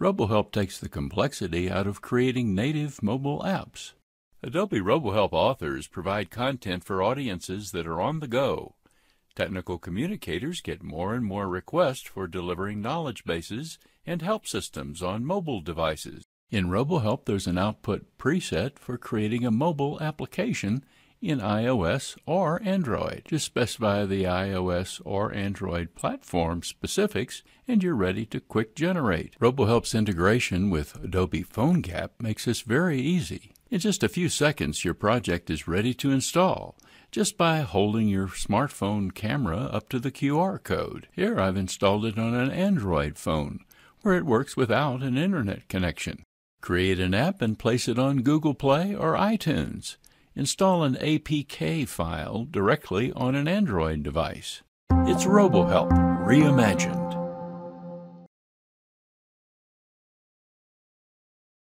RoboHelp takes the complexity out of creating native mobile apps. Adobe RoboHelp authors provide content for audiences that are on the go. Technical communicators get more and more requests for delivering knowledge bases and help systems on mobile devices. In RoboHelp, there's an output preset for creating a mobile application in iOS or Android. Just specify the iOS or Android platform specifics and you're ready to quick generate. RoboHelp's integration with Adobe PhoneGap makes this very easy. In just a few seconds, your project is ready to install just by holding your smartphone camera up to the QR code. Here I've installed it on an Android phone where it works without an internet connection. Create an app and place it on Google Play or iTunes install an APK file directly on an Android device. It's RoboHelp reimagined.